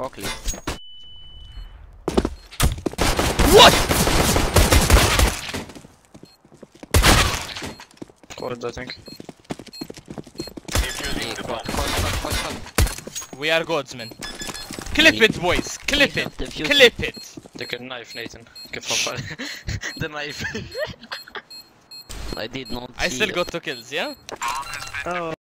forklift. What? Quad, I think. We are gods, man. Clip it, boys. Clip it. Clip it. Take a knife, Nathan. The knife. I did not I still it. got two kills, yeah? Oh.